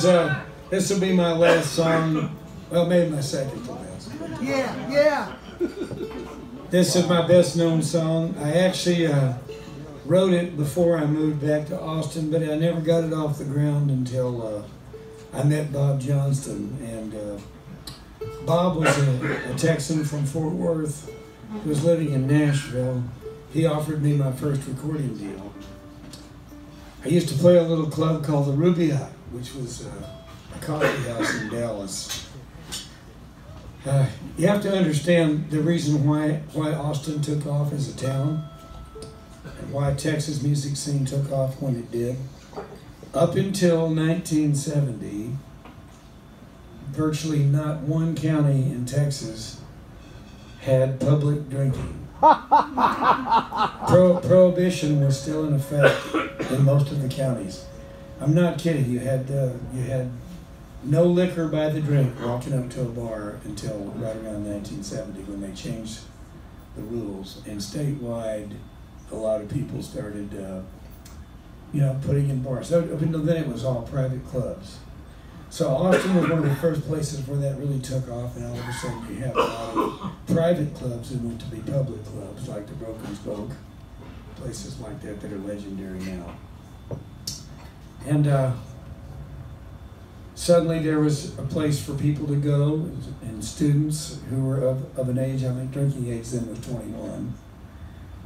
So this will be my last song. Well, maybe my second to last. Yeah, yeah. This is my best known song. I actually uh, wrote it before I moved back to Austin, but I never got it off the ground until uh, I met Bob Johnston. And uh, Bob was a, a Texan from Fort Worth who was living in Nashville. He offered me my first recording deal. I used to play a little club called the Hut, which was uh, a coffee house in Dallas. Uh, you have to understand the reason why why Austin took off as a town and why Texas music scene took off when it did. Up until 1970, virtually not one county in Texas had public drinking. Pro- prohibition was still in effect in most of the counties. I'm not kidding. You had uh, you had no liquor by the drink walking up to a bar until right around 1970 when they changed the rules. And statewide, a lot of people started, uh, you know, putting in bars. So until then, it was all private clubs. So Austin was one of the first places where that really took off, and all of a sudden you have a lot of private clubs that went to be public clubs, like the Broken Spoke, places like that that are legendary now. And uh, suddenly there was a place for people to go, and students who were of, of an age, I think drinking age then was 21,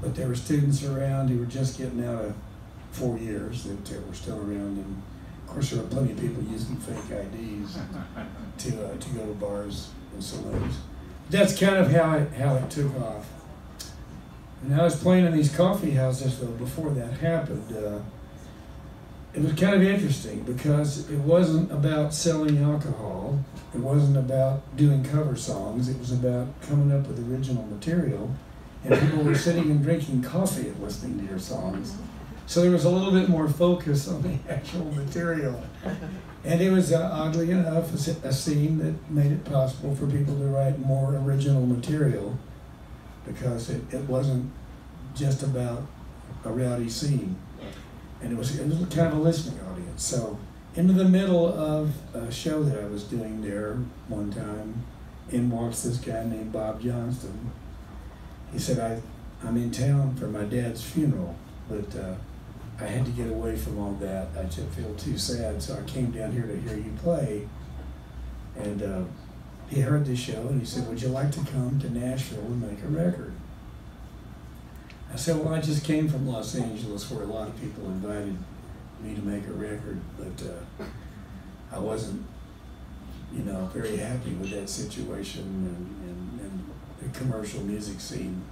but there were students around who were just getting out of four years that, that were still around, and course there were plenty of people using fake IDs to, uh, to go to bars and saloons. That's kind of how it, how it took off. And I was playing in these coffee houses though before that happened. Uh, it was kind of interesting because it wasn't about selling alcohol. It wasn't about doing cover songs. It was about coming up with original material. And people were sitting and drinking coffee and listening to your songs. So there was a little bit more focus on the actual material. And it was, uh, oddly enough, a scene that made it possible for people to write more original material because it, it wasn't just about a rowdy scene. And it was, it was kind of a listening audience. So, into the middle of a show that I was doing there one time, in walks this guy named Bob Johnston. He said, I, I'm in town for my dad's funeral, but uh, I had to get away from all that. I just feel too sad, so I came down here to hear you play. And uh, he heard the show and he said, Would you like to come to Nashville and make a record? I said, Well, I just came from Los Angeles where a lot of people invited me to make a record, but uh, I wasn't, you know, very happy with that situation and, and, and the commercial music scene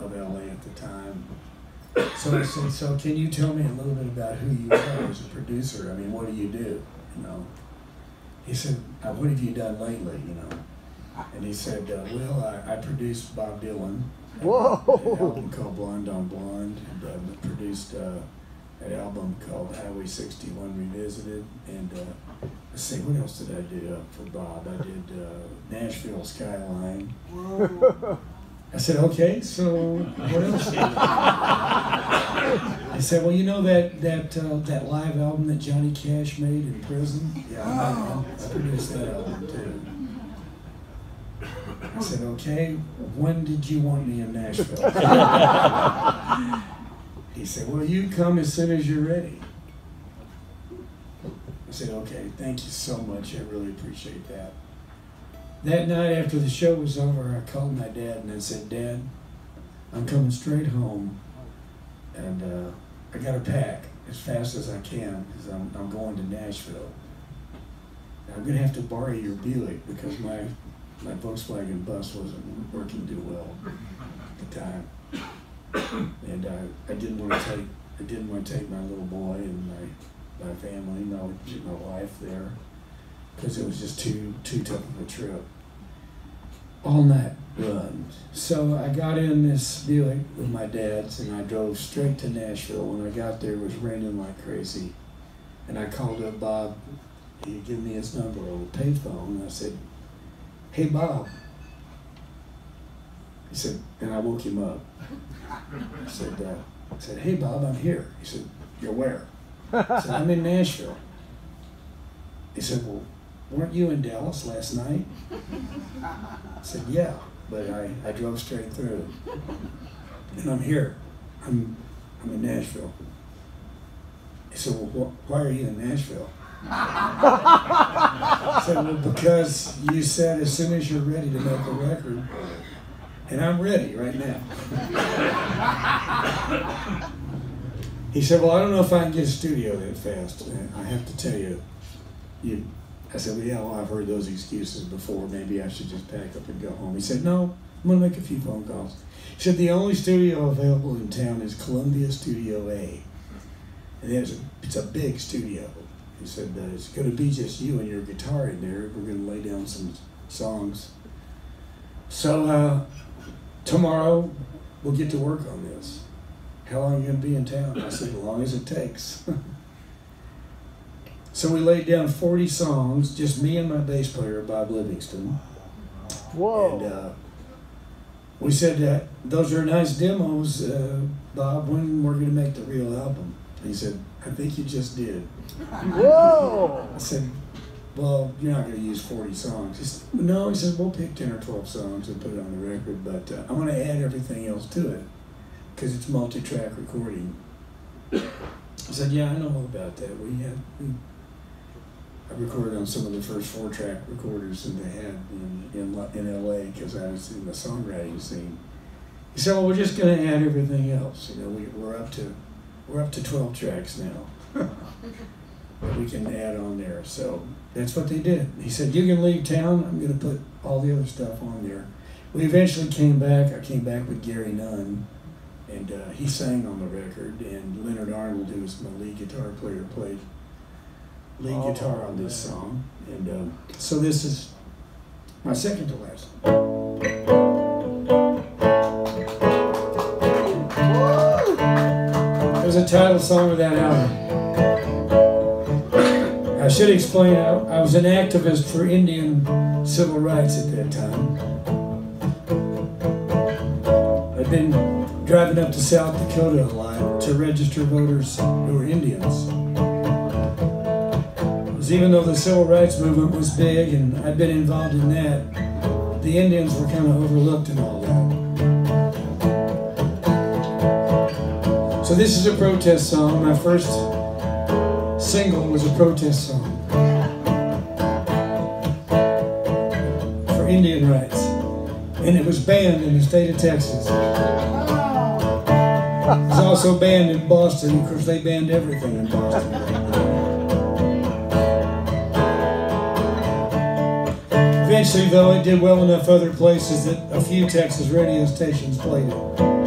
of LA at the time. So I said, so can you tell me a little bit about who you are as a producer? I mean, what do you do? You know, he said, uh, what have you done lately? You know, and he said, uh, well, I, I produced Bob Dylan. Whoa. An album called Blonde on Blonde, and uh, produced uh, an album called Highway 61 Revisited, and uh, let's see, what else did I do uh, for Bob? I did uh, Nashville Skyline. I said, okay, so what else? I said, well, you know that that uh, that live album that Johnny Cash made in prison? Yeah, I, I produced that album too. I said, okay, when did you want me in Nashville? he said, well, you come as soon as you're ready. I said, okay, thank you so much. I really appreciate that. That night after the show was over, I called my dad and I said, Dad, I'm coming straight home and uh, I got to pack as fast as I can because I'm, I'm going to Nashville. I'm going to have to borrow your Buick because my, my Volkswagen bus wasn't working too well at the time. And I, I didn't want to take I didn't want to take my little boy and my, my family, my, my wife there because it was just too too tough of a trip. All night run. So I got in this Buick with my dad's and I drove straight to Nashville. When I got there, it was raining like crazy, and I called up Bob. He gave me his number on the payphone. And I said, "Hey Bob." He said, and I woke him up. I said, uh, I said, "Hey Bob, I'm here." He said, "You're where?" I said, "I'm in Nashville." He said, well, weren't you in Dallas last night? I said, yeah, but I, I drove straight through. And I'm here. I'm, I'm in Nashville. He said, well, wh- why are you in Nashville? I said, well, because you said as soon as you're ready to make a record, and I'm ready right now. he said, well, I don't know if I can get a studio that fast. And I have to tell you, you. I said, well, yeah, well, I've heard those excuses before. Maybe I should just pack up and go home. He said, no, I'm going to make a few phone calls. He said, the only studio available in town is Columbia Studio A. And it's a, it's a big studio. He said, it's going to be just you and your guitar in there. We're going to lay down some songs. So uh, tomorrow we'll get to work on this. How long are you going to be in town? I said, as long as it takes. so we laid down 40 songs, just me and my bass player, Bob Livingston. Whoa. And uh, we said that those are nice demos, uh, Bob. When we're going to make the real album? He said, I think you just did. Whoa. I said, well, you're not going to use 40 songs. He said, no, he said, we'll pick 10 or 12 songs and put it on the record, but uh, I'm going to add everything else to it because it's multi-track recording. I said, yeah, I know all about that. We had, we, I recorded on some of the first four-track recorders that they had in, in, in LA because I was in the songwriting scene. He said, well, we're just going to add everything else. You know, we, we're up to, we're up to 12 tracks now. we can add on there. So that's what they did. He said, You can leave town. I'm going to put all the other stuff on there. We eventually came back. I came back with Gary Nunn, and uh, he sang on the record. And Leonard Arnold, who was my lead guitar player, played lead Oh, guitar on this song. And um, so this is my second to last. Was a title song of that album. I should explain, I, I was an activist for Indian civil rights at that time. I'd been driving up to South Dakota a lot to register voters who were Indians. Because even though the civil rights movement was big and I'd been involved in that, the Indians were kind of overlooked in all that. So this is a protest song. My first single was a protest song for Indian rights. And it was banned in the state of Texas. It was also banned in Boston. Of course, they banned everything in Boston. Eventually, though, it did well enough other places that a few Texas radio stations played it.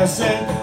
quer